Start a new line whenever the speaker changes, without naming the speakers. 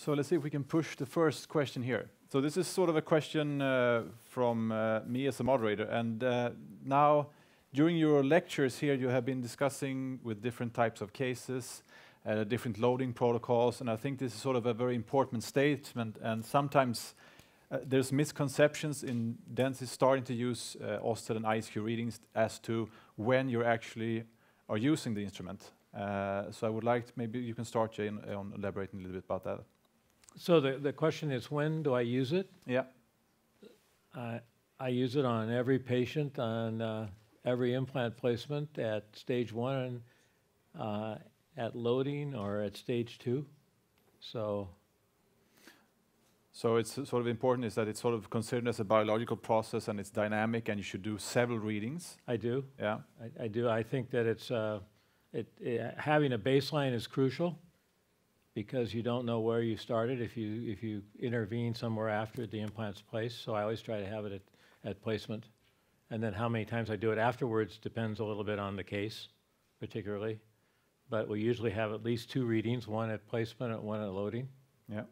So let's see if we can push the first question here. So this is sort of a question uh, from uh, me as a moderator. And uh, now, during your lectures here, you have been discussing with different types of cases, uh, different loading protocols, and I think this is sort of a very important statement. And sometimes uh, there's misconceptions in dentists starting to use uh, and ISQ readings as to when you're actually are using the instrument. Uh, so I would like maybe you can start, Jay, on elaborating a little bit about that.
So the, the question is, when do I use it?
Yeah.
I I use it on every patient, on uh, every implant placement at stage one, uh, at loading, or at stage two. So
So it's sort of important is that it's sort of considered as a biological process and it's dynamic and you should do several readings.
I do.
Yeah.
I, I do. I think that it's uh, it, it, having a baseline is crucial because you don't know where you started if you if you intervene somewhere after the implant's placed. So I always try to have it at, at placement, and then how many times I do it afterwards depends a little bit on the case, particularly. But we usually have at least two readings: one at placement and one at loading.
Yeah.